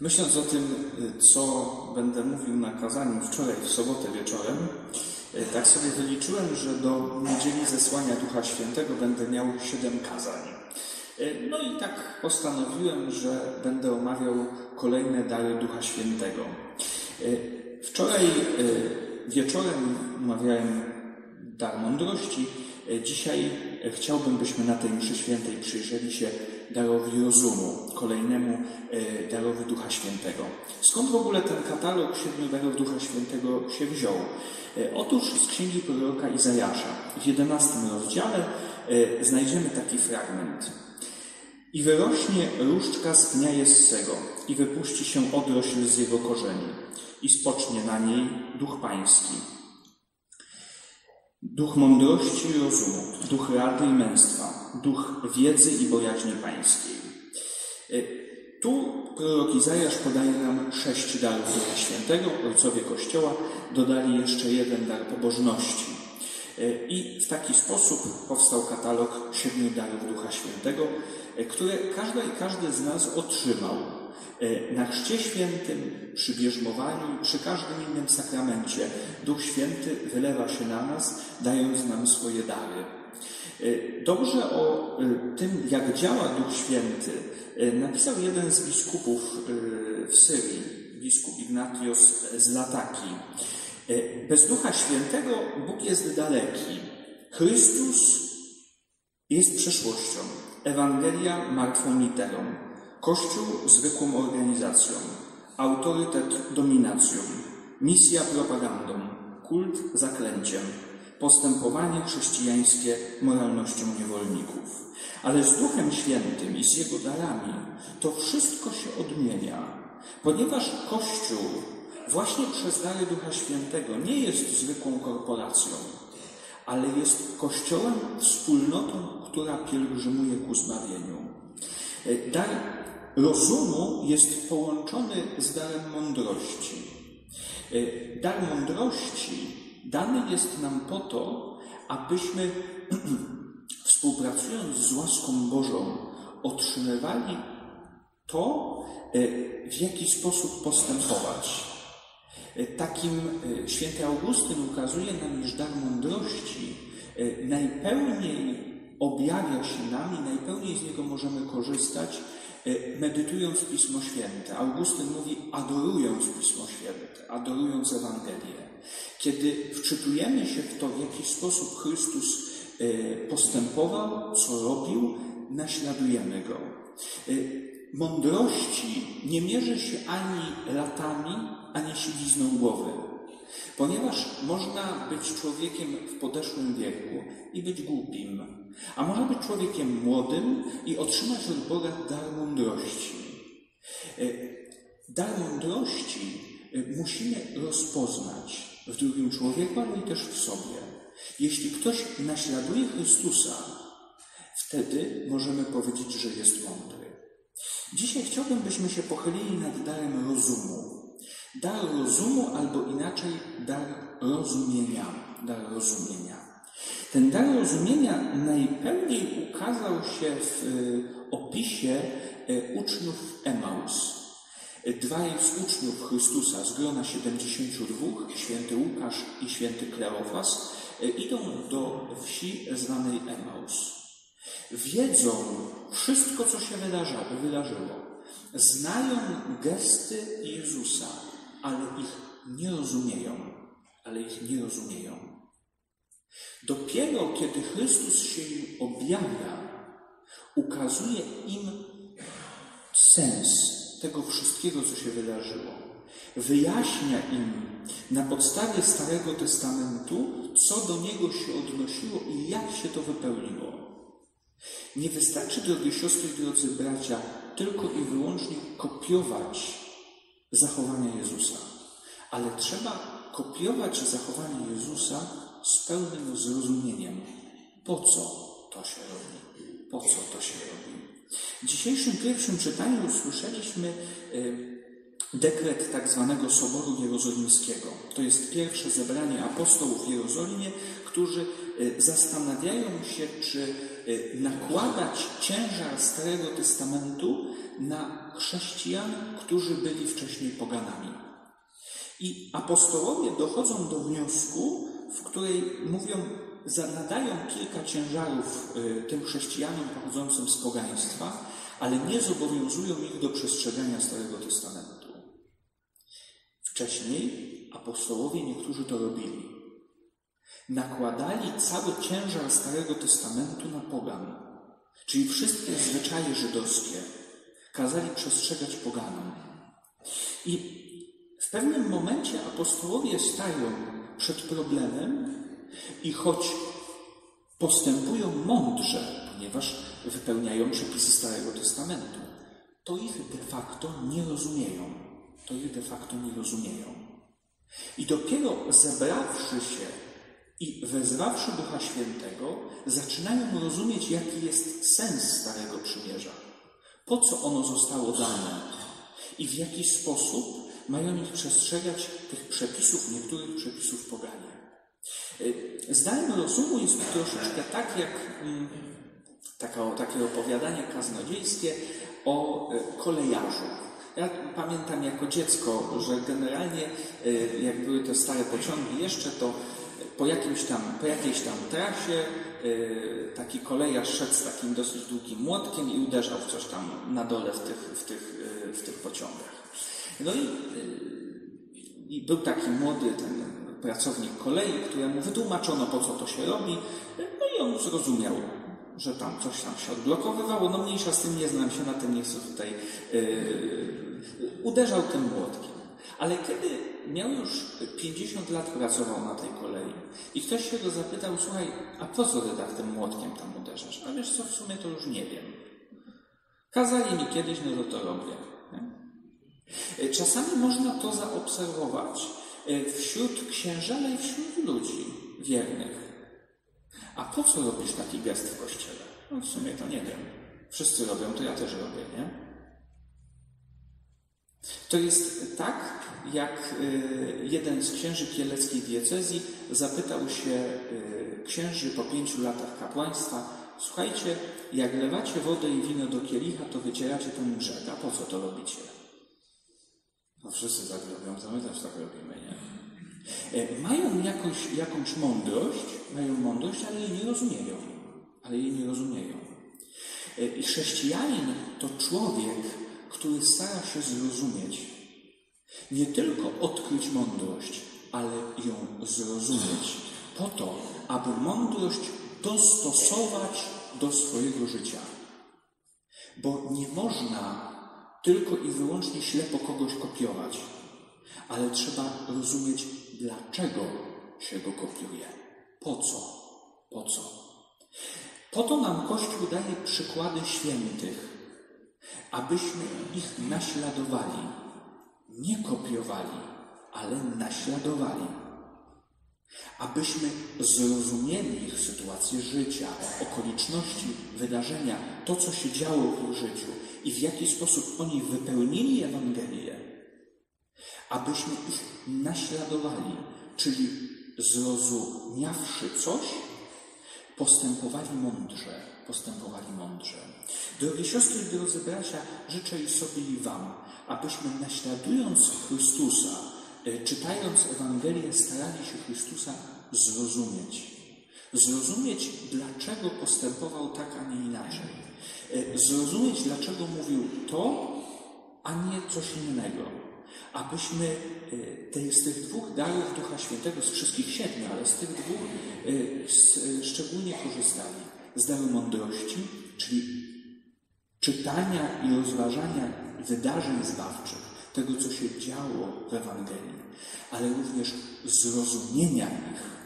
Myśląc o tym, co będę mówił na kazaniu wczoraj, w sobotę wieczorem, tak sobie wyliczyłem, że do niedzieli zesłania Ducha Świętego będę miał siedem kazań. No i tak postanowiłem, że będę omawiał kolejne dary Ducha Świętego. Wczoraj wieczorem omawiałem dar mądrości. Dzisiaj chciałbym, byśmy na tej mszy świętej przyjrzeli się darowi rozumu, kolejnemu e, darowi Ducha Świętego. Skąd w ogóle ten katalog siedmiu darów Ducha Świętego się wziął? E, otóż z księgi proroka Izajasza. W jedenastym rozdziale e, znajdziemy taki fragment. I wyrośnie różdżka z pnia Jessego i wypuści się odrośl z jego korzeni i spocznie na niej duch pański. Duch mądrości i rozumu, duch rady i męstwa, duch wiedzy i bojaźni pańskiej. E, tu prorok Izajasz podaje nam sześć darów Ducha Świętego. Ojcowie Kościoła dodali jeszcze jeden dar pobożności. E, I w taki sposób powstał katalog siedmiu darów Ducha Świętego, e, które każda i każdy z nas otrzymał na Chrzcie Świętym, przy bierzmowaniu i przy każdym innym sakramencie. Duch Święty wylewa się na nas, dając nam swoje dary. E, dobrze o e, tym, jak działa Duch Święty, e, napisał jeden z biskupów w Syrii, biskup Ignatios z Lataki. Bez Ducha Świętego Bóg jest daleki. Chrystus jest przeszłością, Ewangelia martwą literą, Kościół zwykłą organizacją, autorytet dominacją, misja propagandą, kult zaklęciem, postępowanie chrześcijańskie moralnością niewolników. Ale z Duchem Świętym i z Jego darami to wszystko się odmienia, ponieważ Kościół właśnie przez dary Ducha Świętego nie jest zwykłą korporacją, ale jest Kościołem, wspólnotą, która pielgrzymuje ku zbawieniu. Dar rozumu jest połączony z darem mądrości. Dar mądrości Dany jest nam po to, abyśmy współpracując z łaską Bożą otrzymywali to, e, w jaki sposób postępować. E, takim e, święty Augustyn ukazuje nam, iż dar mądrości najpełniej objawia się nam i najpełniej z niego możemy korzystać, medytując Pismo Święte. Augustyn mówi, adorując Pismo Święte, adorując Ewangelię. Kiedy wczytujemy się w to, w jaki sposób Chrystus e, postępował, co robił, naśladujemy Go. E, mądrości nie mierzy się ani latami, ani siwizną głowy. Ponieważ można być człowiekiem w podeszłym wieku i być głupim, a można być człowiekiem młodym i otrzymać od Boga dar mądrości. E, dar mądrości musimy rozpoznać w drugim człowieku, ale i też w sobie. Jeśli ktoś naśladuje Chrystusa, wtedy możemy powiedzieć, że jest mądry. Dzisiaj chciałbym, byśmy się pochylili nad darem rozumu. Dar rozumu, albo inaczej dar rozumienia. Dar rozumienia. Ten dar rozumienia najpełniej ukazał się w e, opisie e, uczniów Emaus. Dwaj z uczniów Chrystusa z grona 72, święty Łukasz i święty Kleofas, idą do wsi zwanej Emaus. Wiedzą wszystko, co się wydarzyło. Znają gesty Jezusa, ale ich nie rozumieją. Ale ich nie rozumieją. Dopiero kiedy Chrystus się im objawia, ukazuje im sens tego wszystkiego, co się wydarzyło. Wyjaśnia im na podstawie Starego Testamentu, co do niego się odnosiło i jak się to wypełniło. Nie wystarczy, drogie siostry drodzy bracia, tylko i wyłącznie kopiować zachowania Jezusa, ale trzeba kopiować zachowanie Jezusa z pełnym zrozumieniem, po co to się robi, po co to się robi. W dzisiejszym pierwszym czytaniu usłyszeliśmy dekret tak zwanego Soboru Jerozolimskiego. To jest pierwsze zebranie apostołów w Jerozolimie, którzy y, zastanawiają się, czy y, nakładać ciężar Starego Testamentu na chrześcijan, którzy byli wcześniej poganami. I apostołowie dochodzą do wniosku, w której mówią, nadają kilka ciężarów y, tym chrześcijanom pochodzącym z pogaństwa, ale nie zobowiązują ich do przestrzegania Starego Testamentu. Wcześniej apostołowie niektórzy to robili. Nakładali cały ciężar Starego Testamentu na pogan, czyli wszystkie zwyczaje żydowskie kazali przestrzegać poganom. I w pewnym momencie apostołowie stają przed problemem i choć postępują mądrze, ponieważ wypełniają przepisy Starego Testamentu, to ich de facto nie rozumieją. To ich de facto nie rozumieją. I dopiero zebrawszy się i wezwawszy Ducha Świętego, zaczynają rozumieć, jaki jest sens Starego Przymierza. Po co ono zostało dane i w jaki sposób mają ich przestrzegać tych przepisów, niektórych przepisów poganie. Y, zdaniem rozumu jest to troszeczkę tak, jak mm, taka, takie opowiadanie kaznodziejskie o y, kolejarzu. Ja pamiętam jako dziecko, że generalnie y, jak były te stare pociągi jeszcze, to po, jakimś tam, po jakiejś tam trasie taki kolejarz szedł z takim dosyć długim młotkiem i uderzał w coś tam na dole w tych, w tych, w tych pociągach. No i, i był taki młody ten pracownik kolei, któremu wytłumaczono, po co to się robi, no i on zrozumiał, że tam coś tam się odblokowywało. No mniejsza z tym, nie znam się na tym, nie chcę tutaj yy, uderzał tym młotkiem. Ale kiedy miał już 50 lat, pracował na tej kolei i ktoś się go zapytał, słuchaj, a po co ty tak tym młotkiem tam uderzasz? A wiesz co, w sumie to już nie wiem. Kazali mi kiedyś, no to to robię. Nie? Czasami można to zaobserwować E, wśród księżela i wśród ludzi wiernych. A po co robisz taki gest w kościele? No w sumie to nie wiem. Wszyscy robią, to ja też robię, nie? To jest tak, jak e, jeden z księży kieleckiej diecezji zapytał się e, księży po pięciu latach kapłaństwa, słuchajcie, jak lewacie wodę i wino do kielicha, to wycieracie ten brzeg, a po co to robicie? No wszyscy tak robią, to my też tak robimy, nie? E, mają jakąś, jakąś mądrość, mają mądrość, ale jej nie rozumieją. Ale jej nie rozumieją. E, chrześcijanin to człowiek, który stara się zrozumieć. Nie tylko odkryć mądrość, ale ją zrozumieć. Po to, aby mądrość dostosować do swojego życia. Bo nie można tylko i wyłącznie ślepo kogoś kopiować, ale trzeba rozumieć, dlaczego się go kopiuje. Po co? Po co? Po to nam Kościół daje przykłady świętych, abyśmy ich naśladowali. Nie kopiowali, ale naśladowali. Abyśmy zrozumieli ich sytuację życia, okoliczności, wydarzenia, to, co się działo w ich życiu i w jaki sposób oni wypełnili Ewangelię, abyśmy ich naśladowali, czyli zrozumiawszy coś, postępowali mądrze, postępowali mądrze. Drogie siostry drodzy bracia, życzę i sobie i Wam, abyśmy naśladując Chrystusa, czytając Ewangelię, starali się Chrystusa zrozumieć. Zrozumieć, dlaczego postępował tak, a nie inaczej. E, zrozumieć, dlaczego mówił to, a nie coś innego. Abyśmy e, z tych dwóch darów Ducha Świętego, z wszystkich siedmiu, ale z tych dwóch e, szczególnie korzystali. Z daru mądrości, czyli czytania i rozważania wydarzeń zbawczych, tego, co się działo w Ewangelii, ale również zrozumienia ich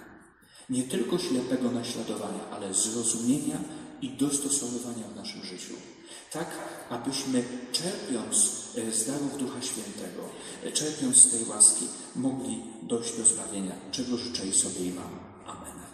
nie tylko ślepego naśladowania, ale zrozumienia i dostosowywania w naszym życiu. Tak, abyśmy czerpiąc e, z darów Ducha Świętego, e, czerpiąc z tej łaski, mogli dojść do zbawienia, czego życzę i sobie i Wam. Amen.